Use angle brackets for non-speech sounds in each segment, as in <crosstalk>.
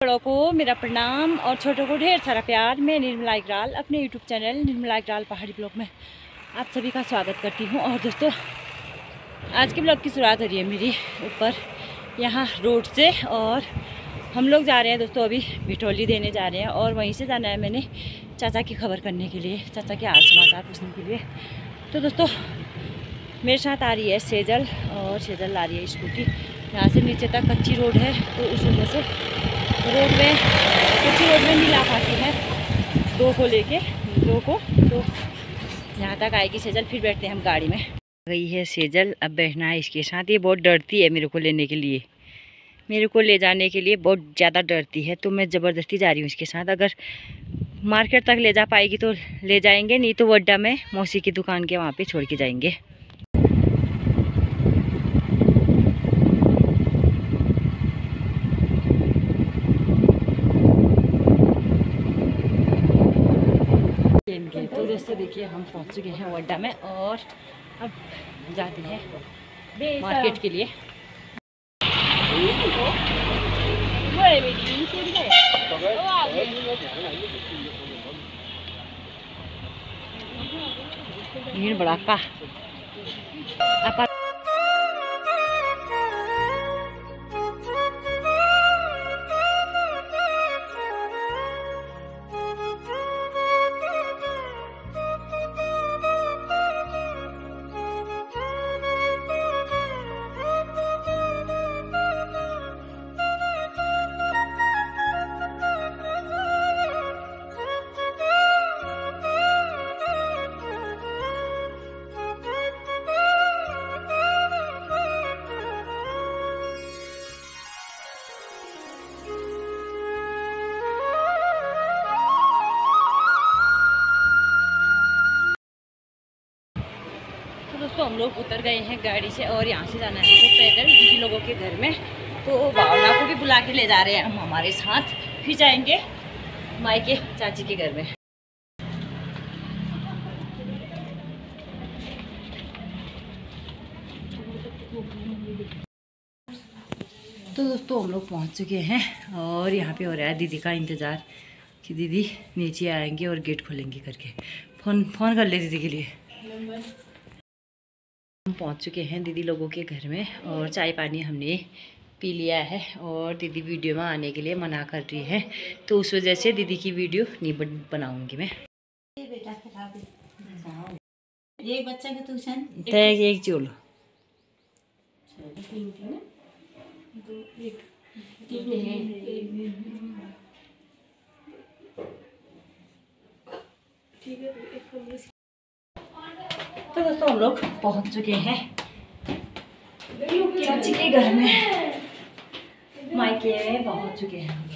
बड़ों को मेरा प्रणाम और छोटों को ढेर सारा प्यार। मैं निर्मला इकराल अपने यूट्यूब चैनल निर्मला इकराल पहाड़ी ब्लॉग में आप सभी का स्वागत करती हूँ। और दोस्तों, आज के ब्लॉग की शुरुआत हो रही है मेरी ऊपर, यहाँ रोड से, और हम लोग जा रहे हैं दोस्तों अभी बिटोली देने जा रहे हैं, और वहीं से जाना है मैंने चाचा की खबर करने के लिए, चाचा के हाल समाचार पूछने के लिए। तो दोस्तों, मेरे साथ आ रही है सेजल, और सेजल ला रही है स्कूटी। यहाँ से नीचे तक कच्ची रोड है तो उस वजह से रोड में कुछ रोड में मिला पाती है। दो को लेके, दो को तो यहाँ तक आएगी सेजल, फिर बैठते हैं हम गाड़ी में। गई है सेजल, अब बैठना है इसके साथ। ये बहुत डरती है मेरे को लेने के लिए। मेरे को ले जाने के लिए बहुत ज़्यादा डरती है तो मैं ज़बरदस्ती जा रही हूँ इसके साथ। अगर मार्केट तक ले जा पाएगी तो ले जाएँगे, नहीं तो वड्डा में मौसी की दुकान के वहाँ पे छोड़ के जाएँगे। दोस्तों देखिए हम पहुँच चुके हैं वड्डा में और अब जाते हैं मार्केट के लिए। बड़ा का। लोग उतर गए हैं गाड़ी से और यहाँ से जाना है। पैदल दीदी लोगों के घर में तो बावला को भी बुला के ले जा रहे हैं। हम हमारे साथ फिर जाएँगे माई के चाची के घर में। तो दोस्तों, हम लोग पहुँच चुके हैं और यहाँ पे हो रहा है दीदी का इंतज़ार कि दीदी नीचे आएँगे और गेट खोलेंगे करके। फ़ोन फ़ोन कर ले दीदी के लिए। हम पहुँच चुके हैं दीदी लोगों के घर में और चाय पानी हमने पी लिया है और दीदी वीडियो में आने के लिए मना कर रही है। तो उस वजह से दीदी की वीडियो नहीं बन बनाऊँगी मैं। बेटा एक बच्चा का तो एक चोलो तो दोस्तों, हम लोग पहुँच चुके हैं। चाची के घर में? मायके में पहुँच चुके हैं हम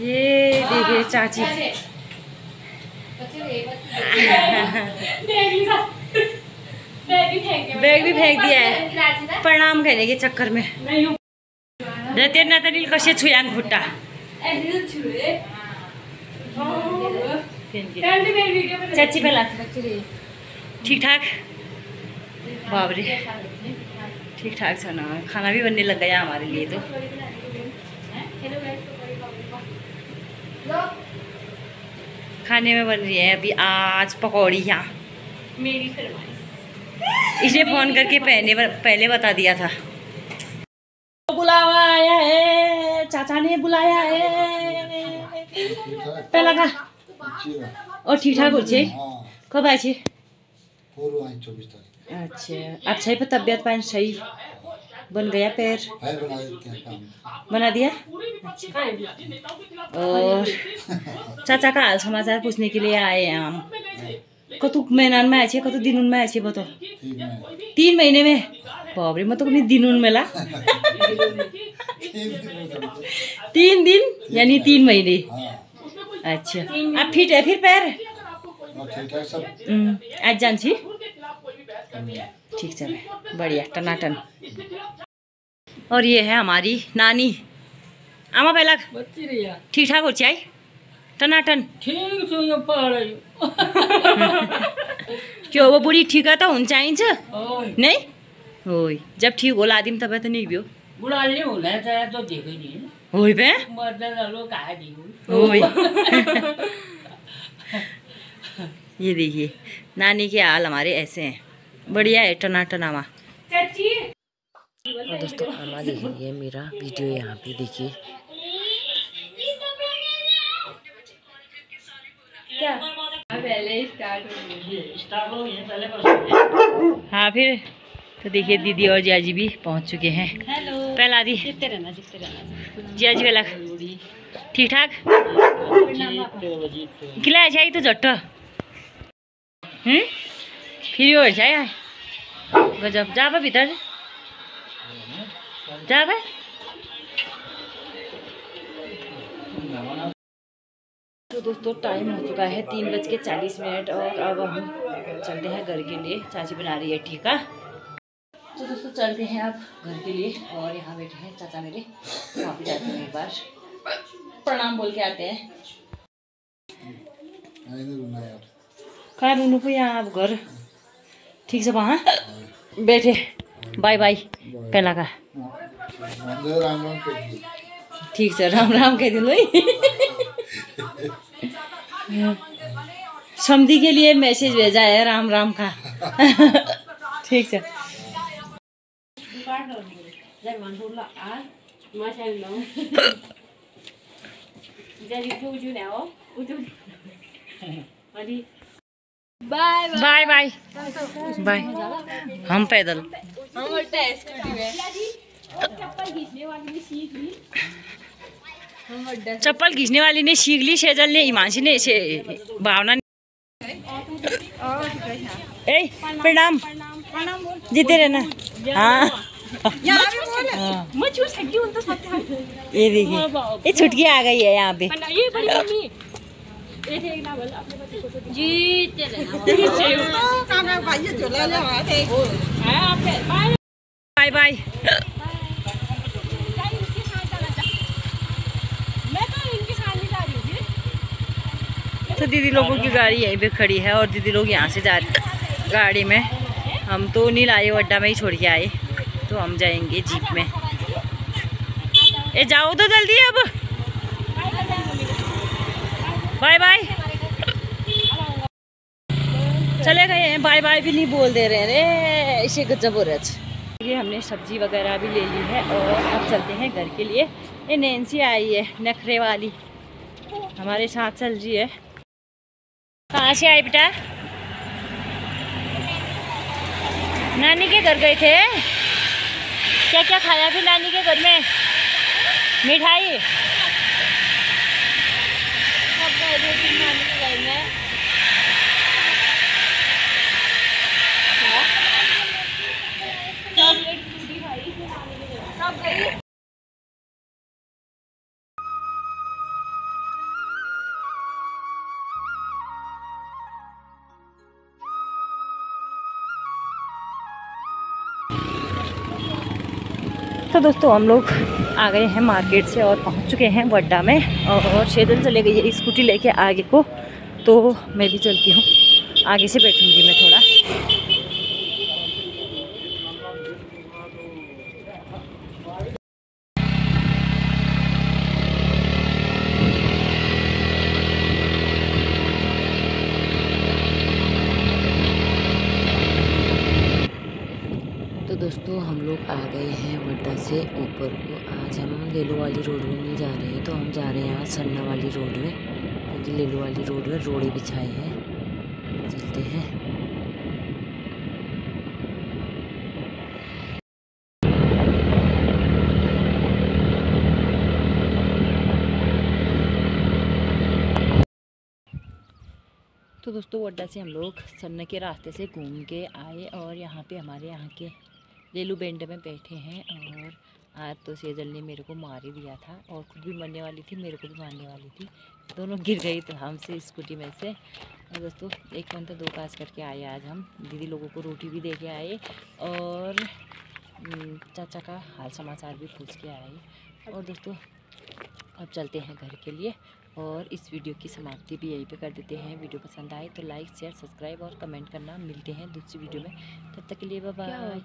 ये देखिए चाची। <laughs> बैग भी फेंक दिया। है। प्रणाम कहने के चक्कर में। रतेर नतनील कसे छुयांग भुट्टा हाँ। चाची पहला ठीक ठाक? बाबरी ठीक ठाक छ खाना भी बनने लग गया हमारे लिए तो। खाने में बन रही है अभी आज पकौड़ी यहाँ। मेरी फिर इसे फ़ोन करके पहने पहले बता दिया था। बुलावा आया है, चाचा ने बुलाया है। पहला का? और ठीक ठाक हो कब आए थे अच्छा अच्छा पर तबियत पानी सही बन गया पैर? बना दिया? अच्छा। और चाचा का हाल समाचार पूछने के लिए आए हैं हम। কত महीना में আছে কত दिन মে আছে বতো तीन महीने में? বাবরে मत कहीं दिन মেলা तीन दिन यानी तीन महीने। अच्छा। आप फिट है फिर पैर? हम्म, आज जान ठीक चल। बढ़िया टनाटन। और ये है हमारी नानी। आमा पहला ठीक ठाक हो चाहिए टनाटन। ठिक छु यो पढाइ। <laughs> क्यों वो बुढ़ी ठीक है तो हुन चाहिन्छ। नहीं होय जब ठीक होला आदिम तब तो नहीं बियो बुढाले हुँदा चाहिँ त दिएको नि। होय पे मर्दा जालो कहाँ दिएको होय ये देखिए नानी के हाल हमारे ऐसे हैं। बढ़िया है टनाटनामा। और दोस्तों अम्मा देखिए मेरा वीडियो यहाँ पे देखिए। पहले हाँ फिर तो देखिए दीदी और जिया जी भी पहुँच चुके हैं। हेलो पहला दी। जितते रहना जितते रहना। जिया जी वाला। ठीक ठाक? खिलाया चाहिए तो झट्ट। हम्म? फिर है गजब। जा भित्र। जा बा तो दोस्तों टाइम हो चुका है तीन बज के चालीस मिनट और अब हम चलते हैं घर के लिए। चाची बना रही है ठीक है तो दोस्तों चलते हैं अब घर के लिए और यहाँ बैठे हैं चाचा मेरे। वहाँ पे जाते हैं एक बार। प्रणाम बोल के आते हैं। कहाँ रुनु पो यहाँ आप घर। ठीक छ वहाँ? बैठे। बाय बाय पहिला का। केटी ठीक छ राम राम कहिदिनु है समधी के लिए मैसेज भेजा है राम राम का। <laughs> ठीक छ बाय बाय। बाय हम पैदल। चप्पल खींचने वाली ने सीख ली सेजल ने हिमांशी ने से भावना ने। ए प्रणाम। जीते रहना। हाँ। हाँ। ये देखिए ये छुटकी आ गई है यहाँ पे। जितते रहना। बाय बाय तो दीदी लोगों की गाड़ी यहीं पे खड़ी है और दीदी लोग यहाँ से जा रहे गाड़ी में। हम तो नहीं लाए अड्डा में ही छोड़ के आए। तो हम जाएँगे जीप में। ए, जाओ तो जल्दी अब। Bye bye. चले गए हैं। बाय बाय भी नहीं बोल दे रहे रे, इसे गजब हो रहा है। हमने सब्ज़ी वगैरह भी ले ली है और अब चलते हैं घर के लिए। ये नैन्सी आई है, नखरे वाली। हमारे साथ चल रही है। कहाँ से आए बेटा? नानी के घर गए थे? क्या क्या खाया फिर नानी के घर में? मिठाई? तो दोस्तों, हम लोग आ गए हैं मार्केट से और पहुँच चुके हैं वड्डा में और शेदन चले गई है स्कूटी लेके आगे को तो मैं भी चलती हूँ। आगे से बैठूँगी मैं थोड़ा तो दोस्तों हम लोग आ गए हैं वड्डा से ऊपर को। आज हम लेलो वाली रोड में नहीं जा रहे हैं तो हम जा रहे हैं आज सन्ना वाली रोड में क्योंकि लेलो वाली रोड में रोड़े बिछाए हैं। चलते हैं। तो दोस्तों, वड्डा से हम लोग सन्ना के रास्ते से घूम के आए और यहाँ पे हमारे यहाँ के लेलू बेंड में बैठे हैं और आज तो सेजल ने मेरे को मार ही दिया था और खुद भी मरने वाली थी मेरे को भी मारने वाली थी। दोनों गिर गई तो हमसे स्कूटी में से। और दोस्तों एक घंटा दो पास करके आए आज हम। दीदी लोगों को रोटी भी दे के आए और हम्म, चाचा का हाल समाचार भी पूछ के आए। और दोस्तों अब चलते हैं घर के लिए और इस वीडियो की समाप्ति भी यहीं पे कर देते हैं। वीडियो पसंद आए तो लाइक शेयर सब्सक्राइब और कमेंट करना। मिलते हैं दूसरी वीडियो में। तब तक के लिए बाय